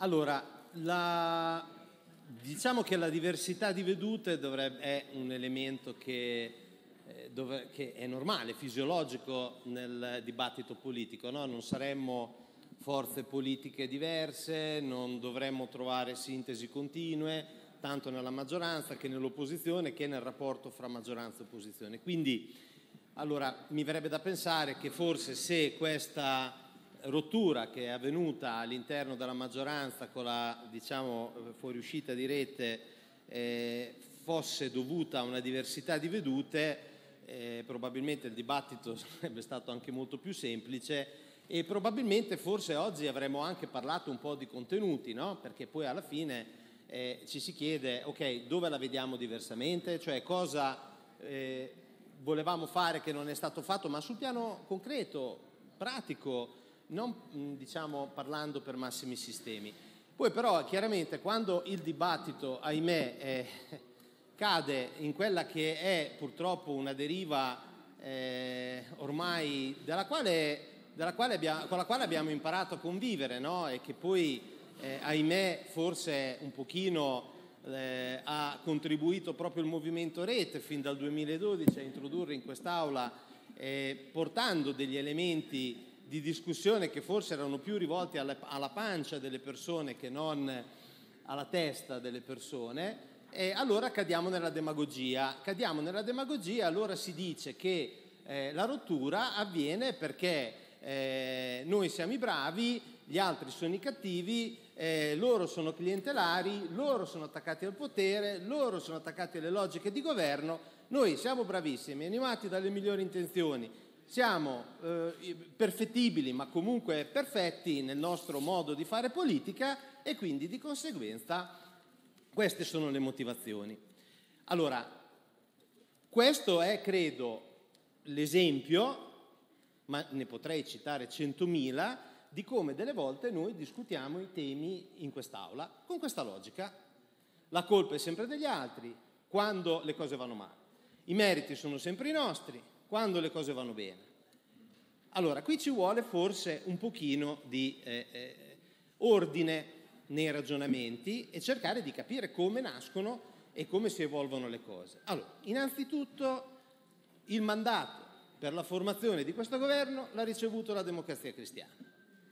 Allora, la, diciamo che la diversità di vedute dovrebbe, è un elemento che, eh, dove, che, è normale, fisiologico nel dibattito politico. No? Non saremmo forze politiche diverse, non dovremmo trovare sintesi continue, tanto nella maggioranza che nell'opposizione che nel rapporto fra maggioranza e opposizione. Quindi, allora, mi verrebbe da pensare che forse se questa rottura che è avvenuta all'interno della maggioranza con la diciamo, fuoriuscita di rete eh, fosse dovuta a una diversità di vedute, eh, probabilmente il dibattito sarebbe stato anche molto più semplice e probabilmente forse oggi avremmo anche parlato un po' di contenuti, no? perché poi alla fine eh, ci si chiede, ok, dove la vediamo diversamente, cioè cosa eh, volevamo fare che non è stato fatto, ma sul piano concreto, pratico, non mm, diciamo parlando per massimi sistemi. Poi però chiaramente quando il dibattito, ahimè, eh, cade in quella che è purtroppo una deriva eh, ormai della quale, della quale abbiamo, con la quale abbiamo imparato a convivere no? e che poi, eh, ahimè, forse un pochino eh, ha contribuito proprio il movimento Rete fin dal 2012 a introdurre in quest'Aula eh, portando degli elementi di discussione che forse erano più rivolti alla, alla pancia delle persone che non alla testa delle persone, e allora cadiamo nella demagogia. Cadiamo nella demagogia, allora si dice che eh, la rottura avviene perché eh, noi siamo i bravi, gli altri sono i cattivi, eh, loro sono clientelari, loro sono attaccati al potere, loro sono attaccati alle logiche di governo, noi siamo bravissimi, animati dalle migliori intenzioni, siamo eh, perfettibili ma comunque perfetti nel nostro modo di fare politica e quindi di conseguenza queste sono le motivazioni. Allora, questo è, credo, l'esempio, ma ne potrei citare centomila, di come delle volte noi discutiamo i temi in quest'Aula con questa logica. La colpa è sempre degli altri quando le cose vanno male. I meriti sono sempre i nostri, quando le cose vanno bene. Allora, qui ci vuole forse un pochino di eh, eh, ordine nei ragionamenti e cercare di capire come nascono e come si evolvono le cose. Allora, innanzitutto il mandato per la formazione di questo governo l'ha ricevuto la democrazia cristiana.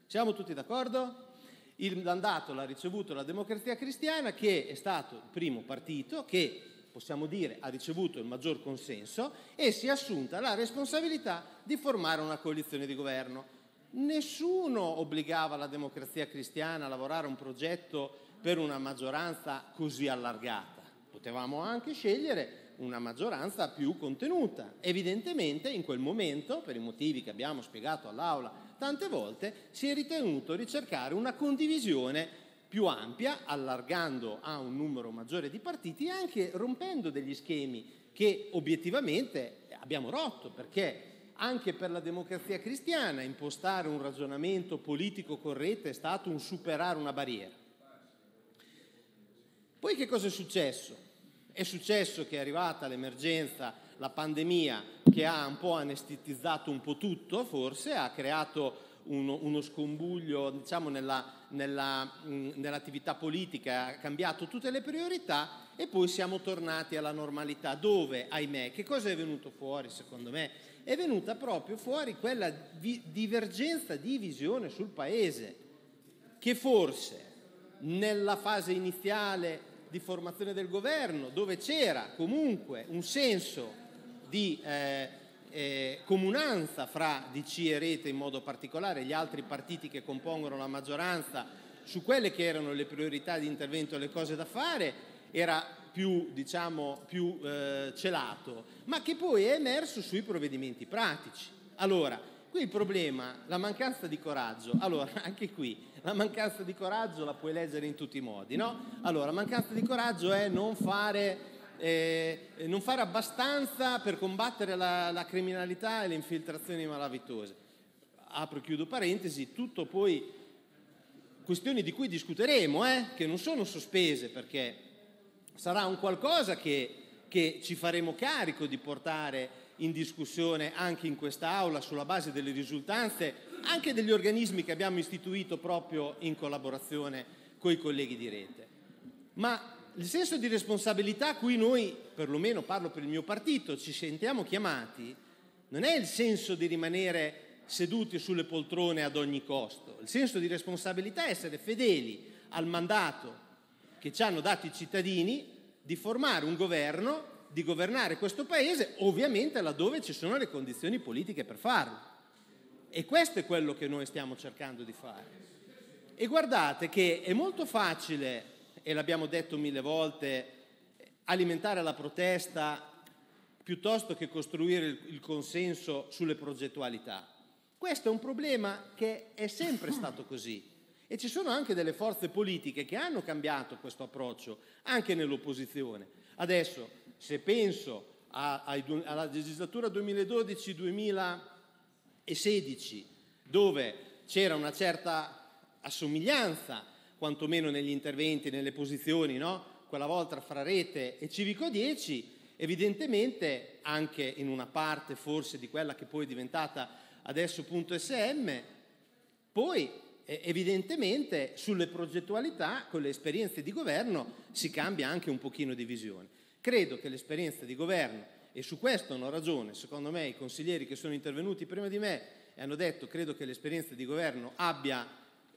Siamo tutti d'accordo? Il mandato l'ha ricevuto la democrazia cristiana che è stato il primo partito che possiamo dire, ha ricevuto il maggior consenso e si è assunta la responsabilità di formare una coalizione di governo. Nessuno obbligava la democrazia cristiana a lavorare un progetto per una maggioranza così allargata. Potevamo anche scegliere una maggioranza più contenuta. Evidentemente in quel momento, per i motivi che abbiamo spiegato all'Aula tante volte, si è ritenuto ricercare una condivisione più ampia, allargando a un numero maggiore di partiti e anche rompendo degli schemi che obiettivamente abbiamo rotto, perché anche per la democrazia cristiana impostare un ragionamento politico corretto è stato un superare una barriera. Poi che cosa è successo? È successo che è arrivata l'emergenza, la pandemia, che ha un po' anestetizzato un po' tutto, forse, ha creato uno, uno scombuglio diciamo, nella, nella, mh, nell'attività politica, ha cambiato tutte le priorità e poi siamo tornati alla normalità dove, ahimè, che cosa è venuto fuori secondo me? È venuta proprio fuori quella vi- divergenza di visione sul paese che forse nella fase iniziale di formazione del governo, dove c'era comunque un senso di eh, eh, comunanza fra DC e Rete in modo particolare, gli altri partiti che compongono la maggioranza, su quelle che erano le priorità di intervento e le cose da fare, era più, diciamo, più eh, celato, ma che poi è emerso sui provvedimenti pratici. Allora, qui il problema, la mancanza di coraggio, allora anche qui la mancanza di coraggio la puoi leggere in tutti i modi, no? Allora, la mancanza di coraggio è non fare eh, non fare abbastanza per combattere la, la criminalità e le infiltrazioni malavitose. Apro e chiudo parentesi, tutto poi questioni di cui discuteremo, eh, che non sono sospese perché sarà un qualcosa che, che ci faremo carico di portare in discussione anche in quest'Aula sulla base delle risultanze anche degli organismi che abbiamo istituito proprio in collaborazione con i colleghi di rete. Ma il senso di responsabilità a cui noi, perlomeno parlo per il mio partito, ci sentiamo chiamati, non è il senso di rimanere seduti sulle poltrone ad ogni costo. Il senso di responsabilità è essere fedeli al mandato che ci hanno dato i cittadini di formare un governo, di governare questo Paese, ovviamente laddove ci sono le condizioni politiche per farlo. E questo è quello che noi stiamo cercando di fare. E guardate che è molto facile, e l'abbiamo detto mille volte, alimentare la protesta piuttosto che costruire il consenso sulle progettualità. Questo è un problema che è sempre stato così e ci sono anche delle forze politiche che hanno cambiato questo approccio anche nell'opposizione. Adesso, se penso a, a, alla legislatura 2012-2016, dove c'era una certa assomiglianza, quantomeno negli interventi, nelle posizioni, no? quella volta fra rete e Civico 10, evidentemente anche in una parte forse di quella che poi è diventata adesso punto SM, poi evidentemente sulle progettualità con le esperienze di governo si cambia anche un pochino di visione. Credo che l'esperienza di governo, e su questo hanno ragione, secondo me i consiglieri che sono intervenuti prima di me e hanno detto credo che l'esperienza di governo abbia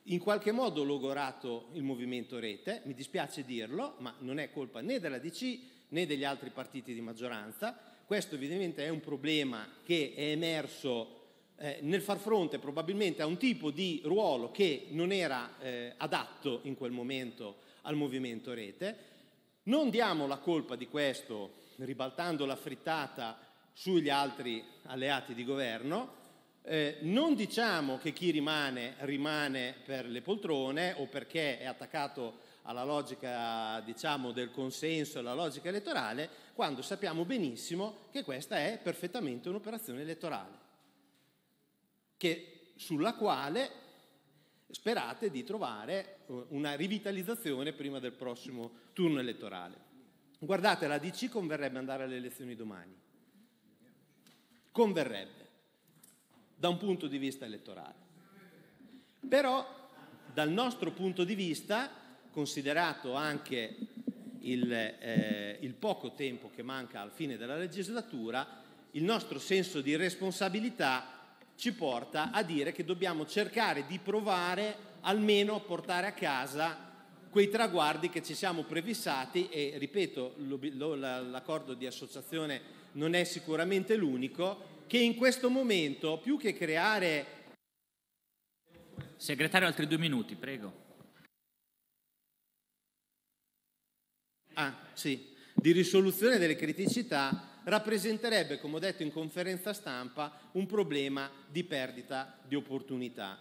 in qualche modo logorato il movimento rete, mi dispiace dirlo, ma non è colpa né della DC né degli altri partiti di maggioranza, questo evidentemente è un problema che è emerso eh, nel far fronte probabilmente a un tipo di ruolo che non era eh, adatto in quel momento al movimento rete. Non diamo la colpa di questo ribaltando la frittata sugli altri alleati di governo, eh, non diciamo che chi rimane rimane per le poltrone o perché è attaccato alla logica diciamo, del consenso, alla logica elettorale, quando sappiamo benissimo che questa è perfettamente un'operazione elettorale che, sulla quale sperate di trovare eh, una rivitalizzazione prima del prossimo turno elettorale. Guardate, la DC converrebbe andare alle elezioni domani. Converrebbe, da un punto di vista elettorale. Però, dal nostro punto di vista, considerato anche il, eh, il poco tempo che manca al fine della legislatura, il nostro senso di responsabilità ci porta a dire che dobbiamo cercare di provare almeno a portare a casa quei traguardi che ci siamo prefissati e, ripeto, l'accordo di associazione non è sicuramente l'unico, che in questo momento, più che creare... Segretario, altri due minuti, prego. Ah, sì, di risoluzione delle criticità rappresenterebbe, come ho detto in conferenza stampa, un problema di perdita di opportunità.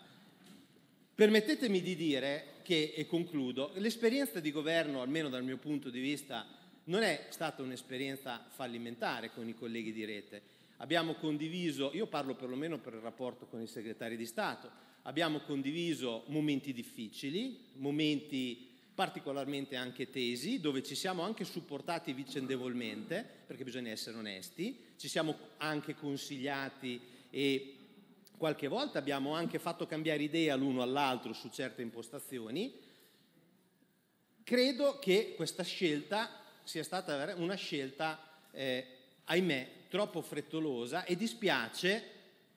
Permettetemi di dire che, e concludo, l'esperienza di governo, almeno dal mio punto di vista, non è stata un'esperienza fallimentare con i colleghi di rete. Abbiamo condiviso, io parlo perlomeno per il rapporto con i segretari di Stato, abbiamo condiviso momenti difficili, momenti particolarmente anche tesi, dove ci siamo anche supportati vicendevolmente, perché bisogna essere onesti, ci siamo anche consigliati e qualche volta abbiamo anche fatto cambiare idea l'uno all'altro su certe impostazioni. Credo che questa scelta sia stata una scelta, eh, ahimè, troppo frettolosa e dispiace,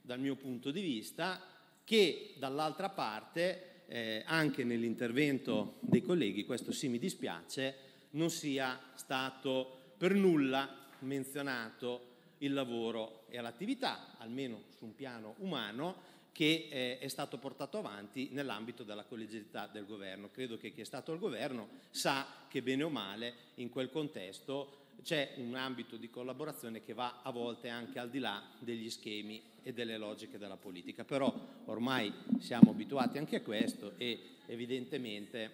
dal mio punto di vista, che dall'altra parte eh, anche nell'intervento dei colleghi, questo sì mi dispiace, non sia stato per nulla menzionato il lavoro e l'attività, almeno su un piano umano, che eh, è stato portato avanti nell'ambito della collegialità del governo. Credo che chi è stato al governo sa che bene o male in quel contesto c'è un ambito di collaborazione che va a volte anche al di là degli schemi e delle logiche della politica. Però ormai siamo abituati anche a questo e evidentemente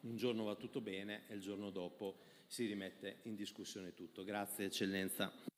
un giorno va tutto bene e il giorno dopo si rimette in discussione tutto. Grazie Eccellenza.